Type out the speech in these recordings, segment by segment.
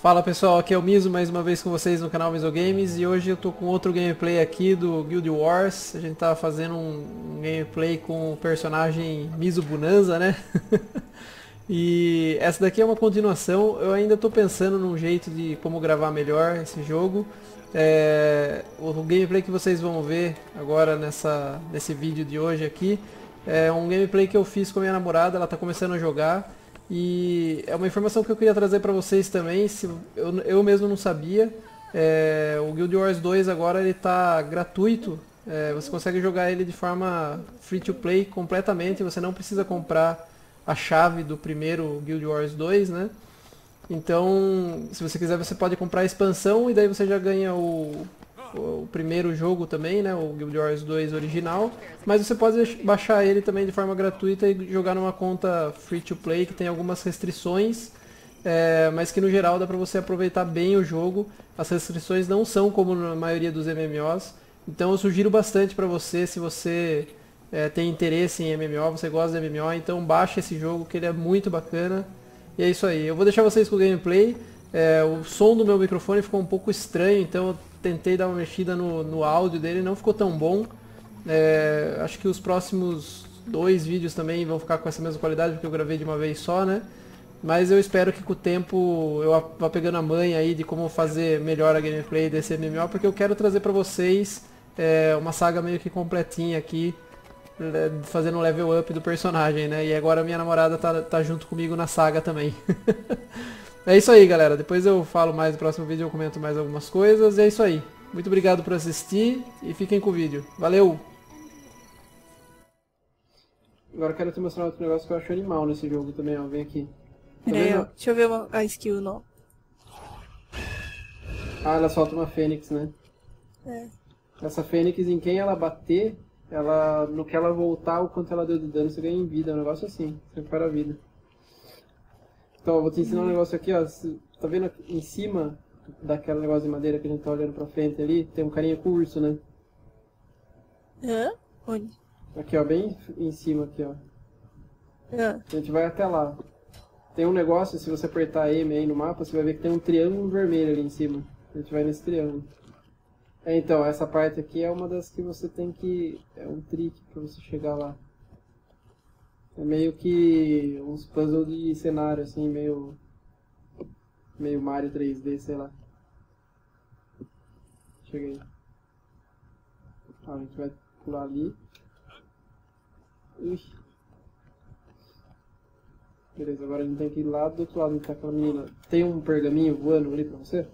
Fala pessoal, aqui é o Miso mais uma vez com vocês no canal Miso Games e hoje eu tô com outro gameplay aqui do Guild Wars. A gente tá fazendo um gameplay com o personagem Miso Bonanza, né? e essa daqui é uma continuação, eu ainda tô pensando num jeito de como gravar melhor esse jogo. É, o gameplay que vocês vão ver agora nessa, nesse vídeo de hoje aqui é um gameplay que eu fiz com a minha namorada, ela tá começando a jogar. E é uma informação que eu queria trazer para vocês também, se eu, eu mesmo não sabia. É, o Guild Wars 2 agora ele tá gratuito. É, você consegue jogar ele de forma free to play completamente. Você não precisa comprar a chave do primeiro Guild Wars 2, né? Então, se você quiser, você pode comprar a expansão e daí você já ganha o, o primeiro jogo também, né, o Guild Wars 2 original, mas você pode baixar ele também de forma gratuita e jogar numa conta free to play que tem algumas restrições, é, mas que no geral dá para você aproveitar bem o jogo. As restrições não são como na maioria dos MMOs, então eu sugiro bastante para você, se você é, tem interesse em MMO, você gosta de MMO, então baixa esse jogo que ele é muito bacana. E é isso aí. Eu vou deixar vocês com o gameplay. É, o som do meu microfone ficou um pouco estranho, então tentei dar uma mexida no, no áudio dele, não ficou tão bom. É, acho que os próximos dois vídeos também vão ficar com essa mesma qualidade, porque eu gravei de uma vez só, né? Mas eu espero que com o tempo eu vá pegando a manha aí de como fazer melhor a gameplay desse MMO, porque eu quero trazer pra vocês é, uma saga meio que completinha aqui, fazendo um level up do personagem, né? E agora minha namorada tá, tá junto comigo na saga também. É isso aí, galera. Depois eu falo mais no próximo vídeo, eu comento mais algumas coisas. E é isso aí. Muito obrigado por assistir e fiquem com o vídeo. Valeu! Agora eu quero te mostrar outro negócio que eu acho animal nesse jogo também, ó. Vem aqui. Tá Peraí, ó. Deixa eu ver uma, a skill não. Ah, ela solta uma fênix, né? É. Essa fênix, em quem ela bater, ela, no que ela voltar, o quanto ela deu de dano, você ganha em vida. É um negócio assim. Você para a vida. Então, eu vou te ensinar um negócio aqui, ó. Tá vendo em cima daquele negócio de madeira que a gente tá olhando pra frente ali? Tem um carinha com urso, né? Hã? Onde? Aqui, ó, bem em cima aqui, ó. Hã? A gente vai até lá. Tem um negócio, se você apertar M aí no mapa, você vai ver que tem um triângulo vermelho ali em cima. A gente vai nesse triângulo. É, então, essa parte aqui é uma das que você tem que... É um trick pra você chegar lá. É meio que uns puzzles de cenário, assim, meio. meio Mario 3D, sei lá. Cheguei. Ah, a gente vai pular ali. Ui. Beleza, agora a gente tem que ir lá do outro lado onde tá aquela menina. Tem um pergaminho voando ali pra você?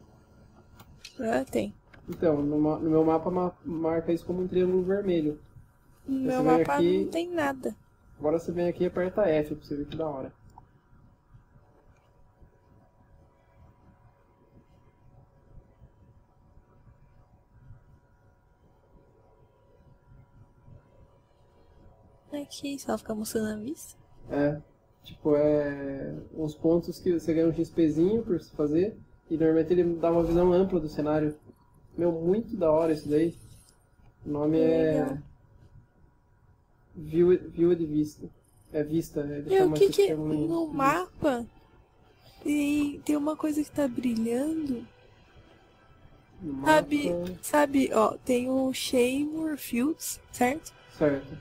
Ah, tem. Então, no, no meu mapa marca isso como um triângulo vermelho. No meu mapa aqui... não tem nada. Agora você vem aqui e aperta F pra você ver que da hora. Aqui, só fica mostrando a vista. É, tipo, é uns pontos que você ganha um XPzinho por fazer, e normalmente ele dá uma visão ampla do cenário. Meu, muito da hora isso daí. O nome é... View, view de vista. É vista, é E o que que no mapa tem, tem uma coisa que tá brilhando. No sabe, mapa... sabe, ó, tem o Seymour Fields, certo? Certo.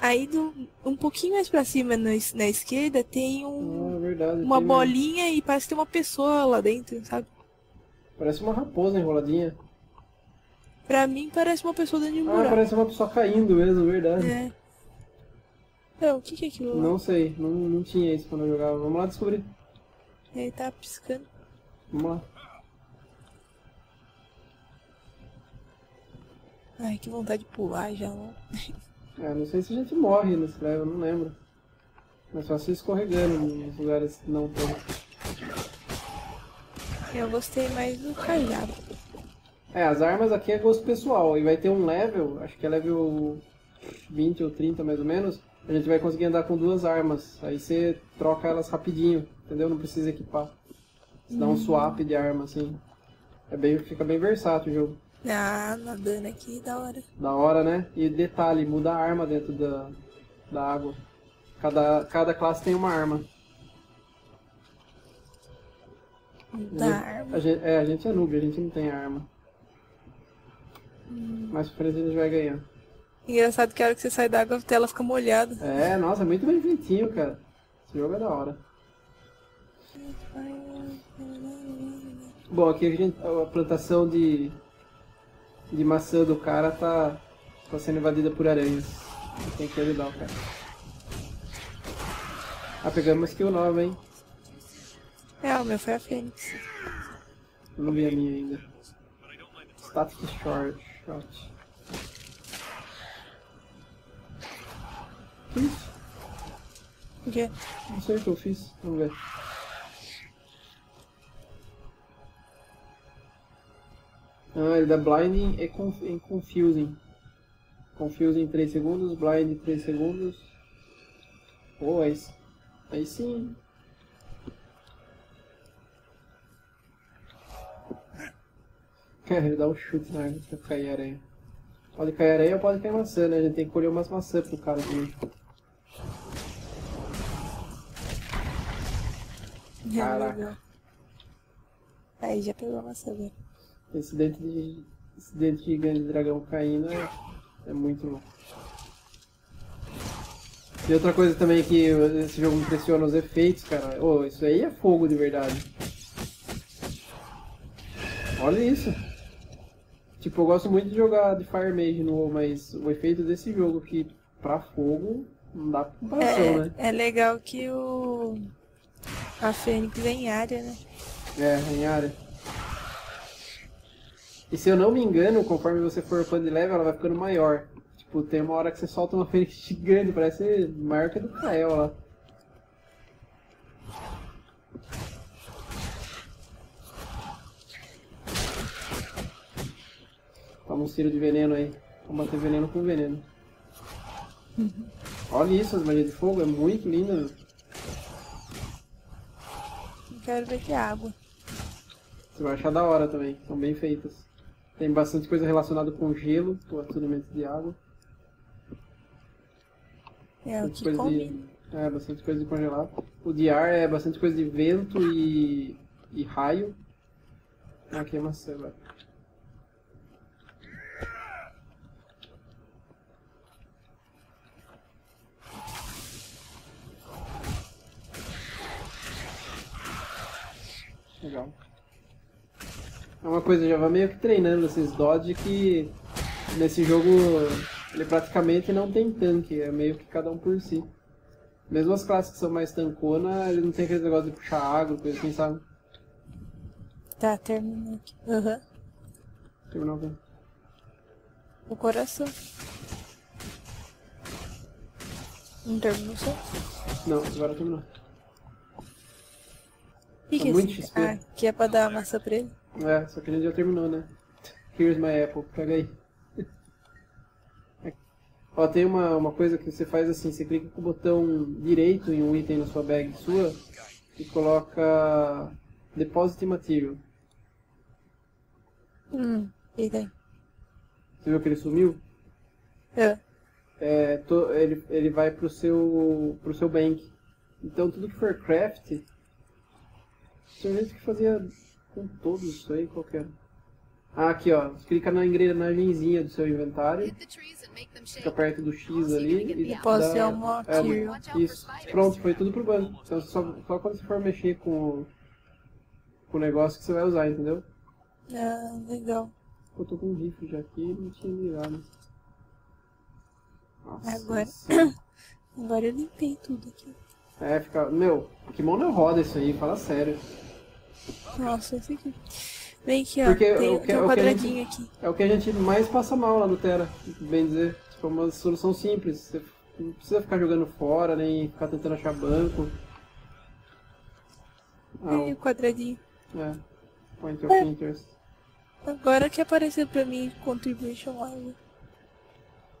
Aí do, um pouquinho mais pra cima na, na esquerda tem um, ah, verdade, uma tem bolinha e parece que tem uma pessoa lá dentro, sabe? Parece uma raposa enroladinha. Pra mim parece uma pessoa dentro de um Ah, parece uma pessoa caindo mesmo, verdade. É. Não, o que, que é aquilo lá? Não sei, não, não tinha isso quando eu jogava. Vamos lá descobrir. Ele tá piscando. Vamos lá. Ai, que vontade de pular já, não. É, não sei se a gente morre nesse level, não lembro. Mas só se escorregando nos lugares não tem. Eu gostei mais do cajado. É, as armas aqui é gosto pessoal. E vai ter um level, acho que é level 20 ou 30 mais ou menos, a gente vai conseguir andar com duas armas. Aí você troca elas rapidinho, entendeu? Não precisa equipar. Você dá um uhum. swap de arma, assim. É bem, fica bem versátil o jogo. Ah, nadando aqui, da hora. Da hora, né? E detalhe, muda a arma dentro da, da água. Cada, cada classe tem uma arma. Da arma. A gente, é, a gente é noob, a gente não tem arma. Hum. Mais pra frente a gente vai ganhar. Engraçado que a hora que você sai da água a tela fica molhada. É, nossa, muito bem feitinho, cara. Esse jogo é da hora. Bom, aqui a, gente, a plantação de, de maçã do cara tá, tá sendo invadida por aranhas. Tem que ajudar o cara. Ah, pegamos skill nova, hein? É, o meu foi a Fênix. Eu não vi a minha ainda. Static short. shot. Que isso? O quê? Não sei o que eu fiz. Vamos ver. Ah, ele dá blinding e conf em confusing. Confusing 3 segundos, blind 3 segundos. Pô, aí, aí sim. ele dá um chute na árvore pra cair aranha. Pode cair aranha ou pode cair maçã, né? A gente tem que colher umas maçãs pro cara também. Caraca. Legal. Aí já pegou a maçã agora. Esse dente de, esse dente gigante de dragão caindo é, é muito. E outra coisa também que esse jogo impressiona os efeitos, cara. Ô, isso aí é fogo de verdade. Olha isso. Tipo, eu gosto muito de jogar de Fire Mage no WoW, mas o efeito desse jogo aqui pra fogo não dá comparação, né? É, é legal que o. A Fênix é em área, né? É, em área. E se eu não me engano, conforme você for upando de level, ela vai ficando maior. Tipo, tem uma hora que você solta uma fênix gigante, parece maior que a do Kael lá. Toma um tiro de veneno aí. Vamos bater veneno com veneno. Olha isso, as magias de fogo, é muito linda. Quero ver que é água. Você vai achar da hora também, são bem feitas. Tem bastante coisa relacionada com gelo, com acionamento de água. É o Bastante que combina. de, é, bastante coisa de congelar. O de ar é bastante coisa de vento e, e raio. Aqui é maçã agora. Legal. É uma coisa, já vai meio que treinando esses dodge que nesse jogo ele praticamente não tem tanque, é meio que cada um por si. Mesmo as classes que são mais tancona, ele não tem aquele negócio de puxar água, coisa assim, sabe? Tá, terminou aqui. Aham. Terminou bem. O coração. Não terminou só? Não, agora terminou. Que, Tá que é muito esse? XP. Ah, que é pra dar a maçã pra ele? É, só que a gente já terminou, né? Here's my apple, pega aí. Ó, tem uma, uma coisa que você faz assim, você clica com o botão direito em um item na sua bag sua e coloca Deposit Material. Hum, e daí? Você viu que ele sumiu? Ah, é, to- ele, ele vai pro seu, pro seu bank. Então tudo que for craft, tinha gente que fazia com todos isso aí, qualquer. Ah, aqui ó, você clica na engrenagemzinha do seu inventário, fica perto do X ali e Posso dá, ser um material. é, isso, pronto, foi tudo pro banco. Então só, só quando você for mexer com, o- com o negócio que você vai usar, entendeu? ah, legal. Eu tô com um rifle já aqui e não tinha ligado. Nossa, Agora. Agora eu limpei tudo aqui. É, fica. Meu, Pokémon não roda isso aí, fala sério. Nossa, esse aqui. Vem aqui, ó. Porque tem, o que- tem um que a quadradinho aqui. É o que a gente mais passa mal lá no Terra, bem dizer. Tipo, é uma solução simples. Você não precisa ficar jogando fora, nem ficar tentando achar banco. Aí o quadradinho. Ah, é. Point of interest. Agora que apareceu pra mim Contribution Live.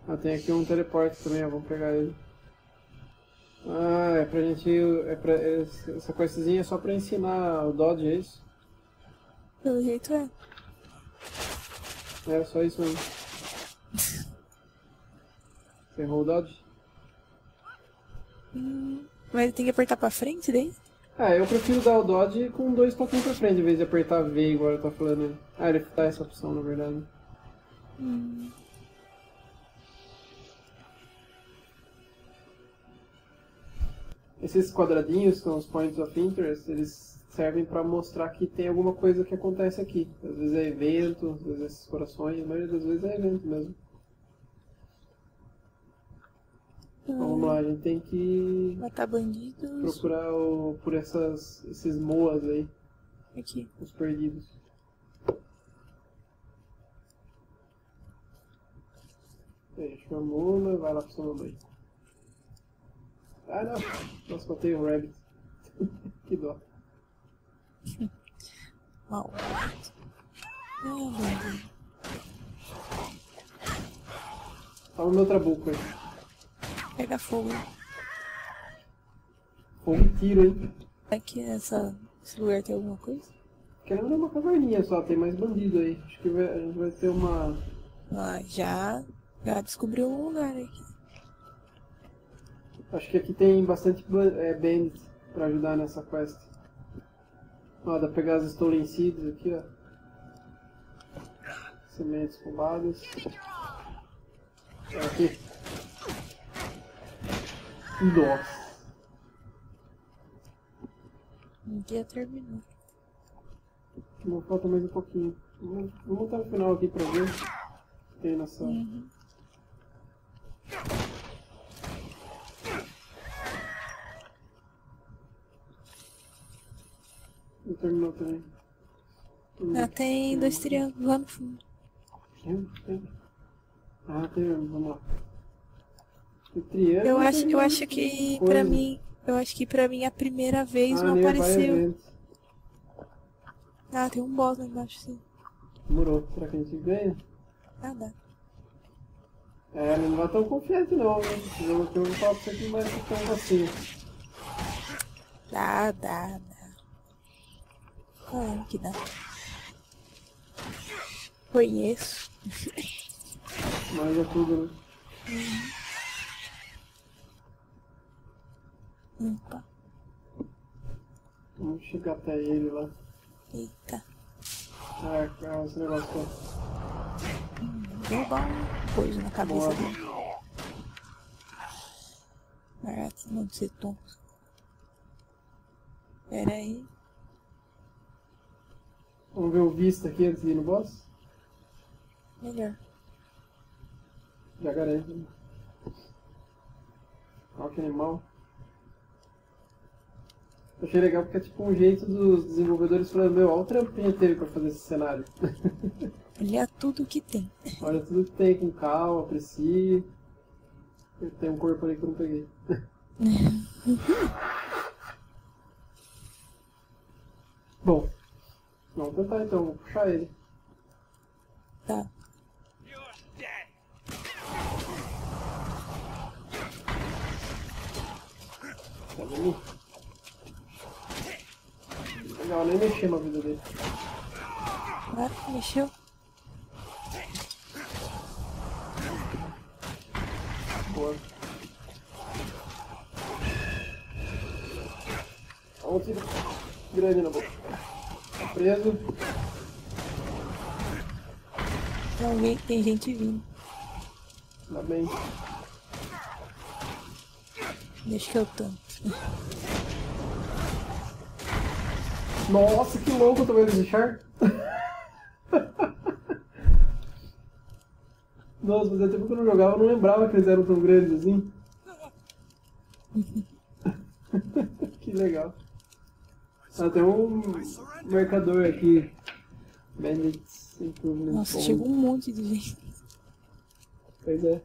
Ah, tem aqui um teleporte também, ó, vamos pegar ele. Ah, é pra gente. É pra, esse- essa questzinha é só pra ensinar o Dodge, é isso? Pelo jeito é. É só isso mesmo. Você errou o Dodge? Mas tem que apertar pra frente daí? Ah, eu prefiro dar o dodge com dois toquinhos pra frente, em vez de apertar V igual eu tô falando. Ah, ele dá essa opção, na verdade. Hum. Esses quadradinhos, que são os points of interest, eles servem para mostrar que tem alguma coisa que acontece aqui. Às vezes é evento, às vezes é esses corações, a maioria das vezes é evento mesmo. Então, vamos lá, a gente tem que matar bandidos. Procurar o, por essas, esses moas aí. Aqui. Os perdidos. Aí, chamou, vai lá pro sua mamãe. Ah, não. Nossa, matei um rabbit. que dó. Mal. Ah, Tá no meu trabuco aí. Pega fogo. Fogo e tiro, hein? Aqui nessa, nesse lugar tem alguma coisa? Querendo uma caverninha só, tem mais bandido aí. Acho que vai, a gente vai ter uma. Ah, já, já descobriu um lugar aqui. Acho que aqui tem bastante é, bandits pra ajudar nessa quest. Ó, dá pra pegar as Stolen Seeds aqui, ó. Sementes roubadas. Aqui. Nossa. Um dia terminou. Não falta mais um pouquinho. Vamos, voltar no final aqui pra ver. Tem nessa. Uhum. Não terminou também. Ah, tem dois triângulos lá no fundo. Ah, tem, vamos lá. Tem triângulo. Eu acho, eu acho que coisa. pra mim. Eu acho que pra mim a primeira vez ah, não apareceu. Ah, tem um boss lá embaixo sim. Demorou. Será que a gente ganha? Ah, dá. É, não vai tão confiante não, né? Eu, eu vou falar pra você que tão assim. Dá, dá, dá. Claro que dá. Conheço. É tudo, né? Opa. Vamos chegar até ele lá. Eita. Ah, é, esse negócio aqui. Hum, vou dar uma coisa na cabeça Boa. dele. Barato, não de ser tonto. Pera aí. Vamos ver o visto aqui antes de ir no boss? Melhor. Já garante. Né? Olha que animal. Achei legal porque é tipo um jeito dos desenvolvedores falando, meu, olha o gente teve pra fazer esse cenário. Olha tudo que tem. Olha tudo que tem, com calma, aprecie. Tem um corpo ali que eu não peguei. Bom, Vamos tentar então, vou puxar ele. Tá. Tá? Legal, nem mexer na vida dele. Ah, mexeu. Boa. Olha um tiro grande na boca preso. Alguém, tem gente vindo. Ainda bem. Deixa que eu tanto. Nossa, que louco, tô vendo esse char. Nossa, fazia tempo que eu não jogava, eu não lembrava que eles eram tão grandes assim. que legal. Ah, tem um marcador aqui. Bandits Improvement Nossa, chegou um monte de gente. Pois é.